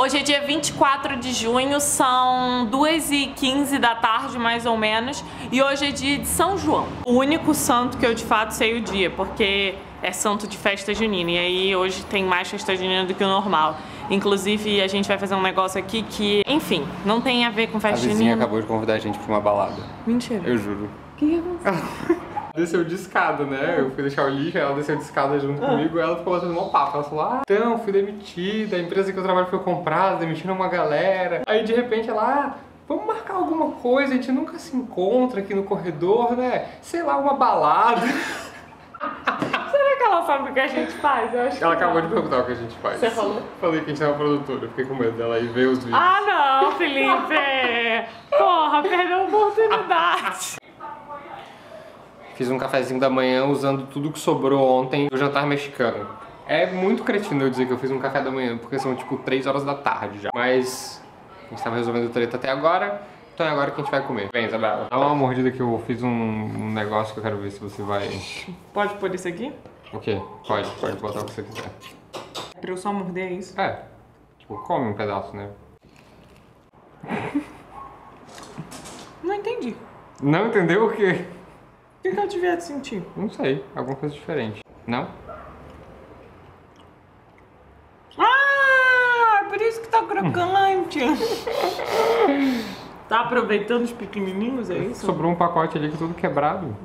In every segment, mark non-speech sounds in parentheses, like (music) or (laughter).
Hoje é dia 24 de junho, são 2h15 da tarde mais ou menos, e hoje é dia de São João. O único santo que eu de fato sei o dia, porque é santo de festa junina, e aí hoje tem mais festa junina do que o normal. Inclusive, a gente vai fazer um negócio aqui que, enfim, não tem a ver com A festa vizinha junina. acabou de convidar a gente pra uma balada. Mentira. Eu juro. O que que aconteceu? (laughs) Desceu de escada, né? Eu fui deixar o lixo, ela desceu de escada junto comigo e ela ficou batendo um papo. Ela falou: Ah, então, fui demitida, a empresa que eu trabalho foi comprada, demitiram uma galera. Aí de repente ela, ah, vamos marcar alguma coisa, a gente nunca se encontra aqui no corredor, né? Sei lá, uma balada. (laughs) Será que ela sabe o que a gente faz? Eu acho que Ela não. acabou de perguntar o que a gente faz. Você falou? Falei que a gente é uma produtora, fiquei com medo dela ir ver os vídeos. Ah, não, Felipe! Porra, perdeu a oportunidade. (laughs) Fiz um cafezinho da manhã usando tudo que sobrou ontem do jantar mexicano. É muito cretino eu dizer que eu fiz um café da manhã, porque são tipo 3 horas da tarde já. Mas a gente tava resolvendo treta até agora, então é agora que a gente vai comer. Vem, Isabela. Dá uma mordida que eu fiz um, um negócio que eu quero ver se você vai. Pode pôr isso aqui? O quê? Pode, pode botar o que você quiser. Pra eu só morder isso? É, tipo, come um pedaço, né? Não entendi. Não entendeu o quê? O que, que eu devia sentir? Não sei, alguma coisa diferente. Não? Ah, por isso que tá crocante. tá aproveitando os pequenininhos, é isso? Sobrou um pacote ali que tudo quebrado.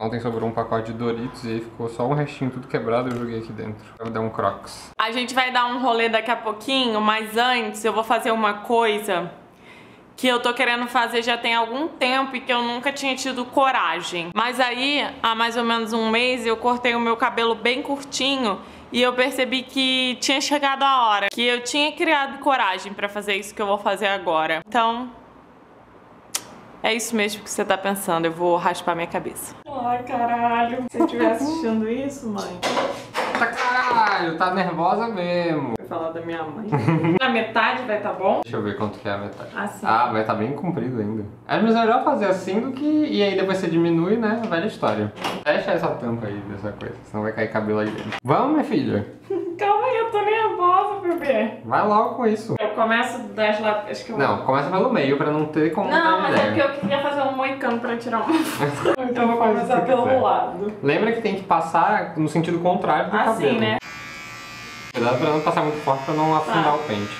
Ontem sobrou um pacote de Doritos e aí ficou só um restinho tudo quebrado e eu joguei aqui dentro. Eu vou dar um crocs. A gente vai dar um rolê daqui a pouquinho, mas antes eu vou fazer uma coisa que eu tô querendo fazer já tem algum tempo e que eu nunca tinha tido coragem. Mas aí, há mais ou menos um mês, eu cortei o meu cabelo bem curtinho e eu percebi que tinha chegado a hora, que eu tinha criado coragem pra fazer isso que eu vou fazer agora. Então, é isso mesmo que você tá pensando, eu vou raspar minha cabeça. Ai, caralho. Se eu estiver assistindo isso, mãe. Tá caralho, tá nervosa mesmo. Vou falar da minha mãe. (laughs) Na metade vai tá bom? Deixa eu ver quanto que é a metade. Assim. Ah, vai tá bem comprido ainda. É melhor fazer assim do que. E aí depois você diminui, né? Velha história. Fecha essa tampa aí dessa coisa, senão vai cair cabelo aí dentro. Vamos, minha filha. Calma aí, eu tô nervosa, bebê. Vai logo com isso. Eu começo das lá. Acho que eu Não, começa pelo meio pra não ter como Não, mas é ideia. porque eu queria fazer um moicano pra tirar uma (laughs) foto. Então eu vou começar pelo quiser. lado. Lembra que tem que passar no sentido contrário do cabelo. Assim, né? Cuidado pra não passar muito forte pra não afundar Tá. o pente.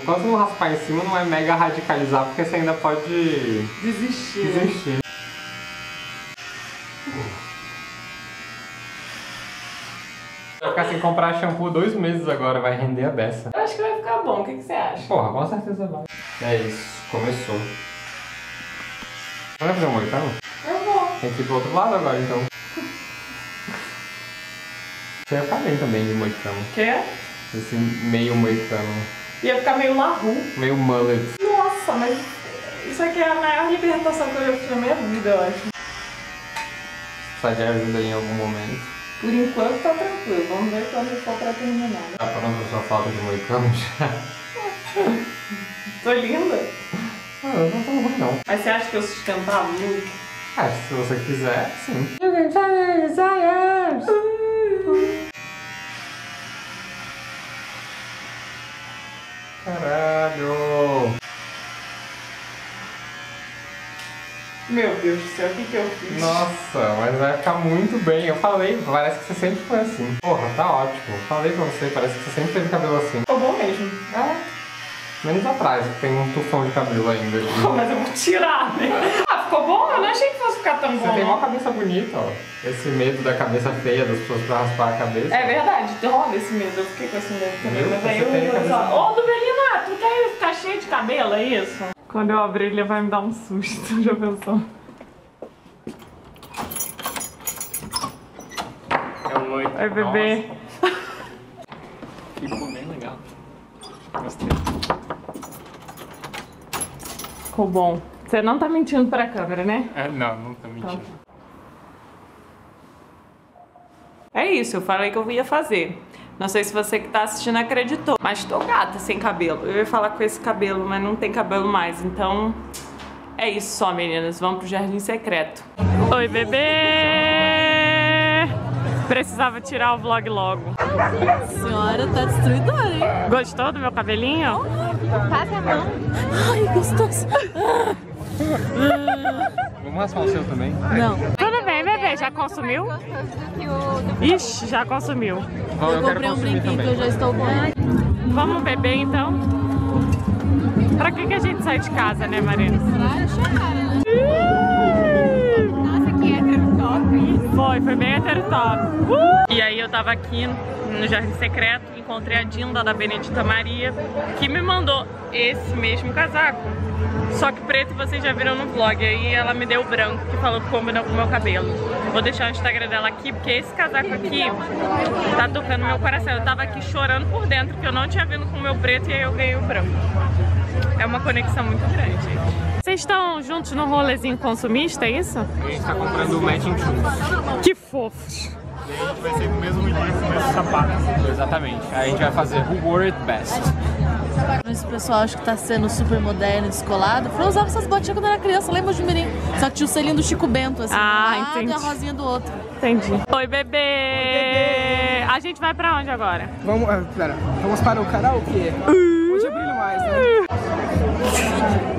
Enquanto não raspar em cima, não é mega radicalizar, porque você ainda pode Desistir. desistir. Vai ficar sem comprar shampoo dois meses agora, vai render a beça. Eu acho que vai ficar bom, o que, que você acha? Porra, com certeza vai. É isso, começou. Vai fazer um moicano? Eu vou. Tem que ir pro outro lado agora, então. Você ia ficar bem também de moicano. Quer? Esse meio moicano. Ia ficar meio larru. Meio mullet. Nossa, mas isso aqui é a maior libertação que eu já fiz na minha vida, eu acho. Precisa de ajuda em algum momento. Por enquanto tá tranquilo, vamos ver quando for pra terminar. Tá pronto a sua falta de moicano já? Tô linda? Ah, não tá tão ruim não. Mas você acha que eu sustentava muito? Ah, se você quiser, sim. Caralho! Deus do céu, o que, que eu fiz? Nossa, mas vai ficar muito bem. Eu falei, parece que você sempre foi assim. Porra, tá ótimo. Falei pra você, parece que você sempre teve cabelo assim. Ficou bom mesmo. É. Menos atrás, que tem um tufão de cabelo ainda. Pô, mas eu vou tirar, né? Ah, ficou bom? Eu não achei que fosse ficar tão Você bom. tem uma cabeça bonita, ó. Esse medo da cabeça feia das pessoas pra raspar a cabeça. É verdade, rola esse medo. Eu fiquei com esse medo também. Viu? Mas aí Você eu tem vou cabeça- usar. Ô, Dubelina, tu quer ficar cheio de cabelo, é isso? Quando eu abrir, ele vai me dar um susto. (laughs) Já pensou? É um oi. Oi, bebê. Ficou bem legal. Gostei. Ficou bom. Você não tá mentindo pra câmera, né? É, não, não tô mentindo. É isso, eu falei que eu ia fazer. Não sei se você que tá assistindo acreditou, mas tô gata sem cabelo. Eu ia falar com esse cabelo, mas não tem cabelo mais, então é isso só, meninas. Vamos pro Jardim Secreto. Oi, bebê! Precisava tirar o vlog logo. A senhora tá destruidora, hein? Gostou do meu cabelinho? Passa a mão. Ai, gostoso. Vamos raspar o seu também? Não. Tudo bem, bebê. Já consumiu? Ixi, já consumiu. Vamos, Eu comprei um brinquinho que eu já estou com ele. Vamos beber então? Pra que, que a gente sai de casa, né, Marina? Pra chorar, né? Foi, foi bem hétero top. E aí eu tava aqui no Jardim Secreto, encontrei a Dinda da Benedita Maria, que me mandou esse mesmo casaco. Só que preto vocês já viram no vlog. Aí ela me deu branco, que falou que combinou com o meu cabelo. Vou deixar o Instagram dela aqui, porque esse casaco aqui tá tocando meu coração. Eu tava aqui chorando por dentro, que eu não tinha vindo com o meu preto e aí eu ganhei o branco. É uma conexão muito grande. Vocês estão juntos no rolezinho consumista, é isso? A gente tá comprando o matching shoes. Que fofos! E a gente vai ser com o mesmo com o mesmo sapato. Exatamente. Aí a gente vai fazer Who Wore It Best. Esse pessoal acha que tá sendo super moderno e descolado. Eu usava essas botinhas quando era criança, lembra de mirim? Só que tinha o selinho do Chico Bento, assim, Ah, um entendi. e a rosinha do outro. Entendi. Oi, bebê! A gente vai pra onde agora? Vamos, ah, pera, vamos para o karaokê. Hoje eu brilho mais, né? (laughs)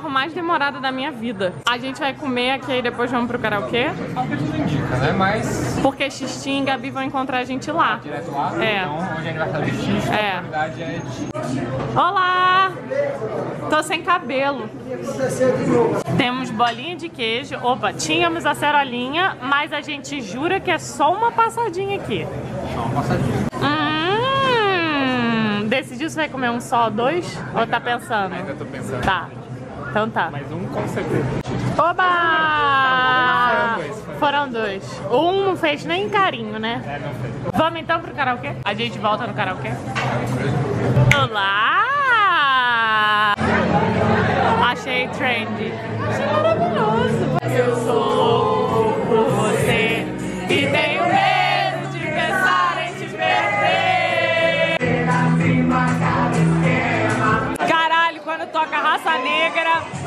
carro mais demorado da minha vida. A gente vai comer aqui e depois vamos pro karaokê? É que indica, né? Mas Porque Xixi e Gabi vão encontrar a gente lá. direto lá. É. Então hoje é aniversário de É. a novidade é de Olá! Tô sem cabelo. Temos bolinha de queijo. Opa, tínhamos a cerolinha, mas a gente jura que é só uma passadinha aqui. Só uma passadinha. Hum, decidiu se vai comer um só, dois? Ou tá pensando? Ainda tô pensando. Tá. Então tá. Mas um com certeza. Oba! Foram dois, foi. Foram dois. Um não fez nem carinho, né? É, não fez. Vamos então pro karaokê? A gente volta no karaokê? Olá! Achei trendy. Achei maravilhoso. check it out.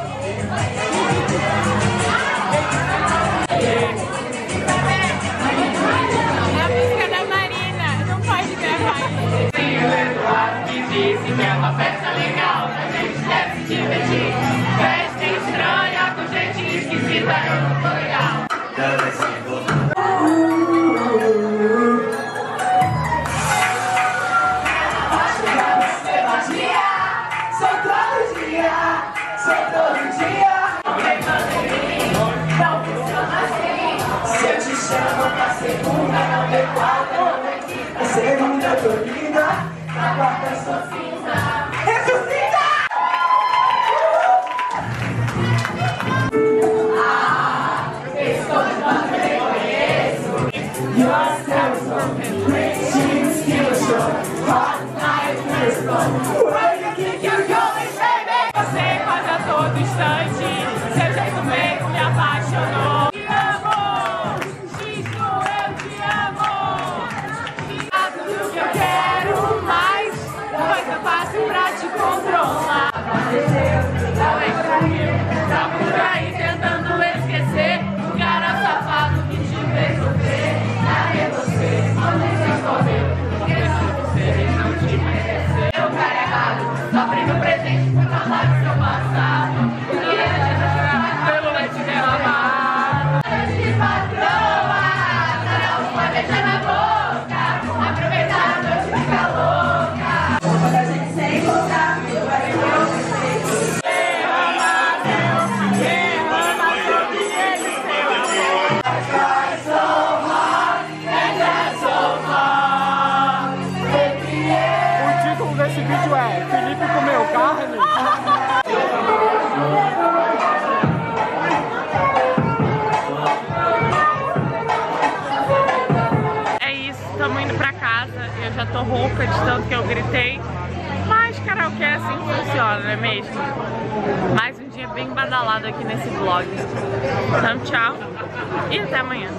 Rouca de tanto que eu gritei. Mas karaokê é assim que funciona, não é mesmo? Mais um dia bem badalado aqui nesse vlog. Então, tchau e até amanhã.